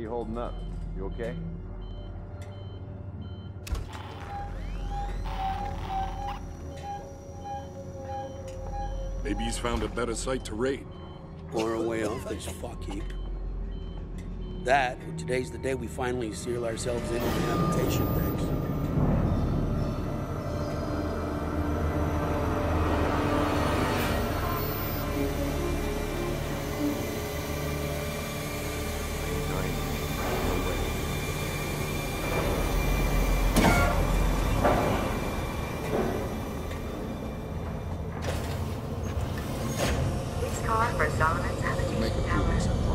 holding up? You okay? Maybe he's found a better site to raid. Or a way off this fuck heap. That, today's the day we finally seal ourselves into the habitation decks. Car for Solomon's Habitation Tower.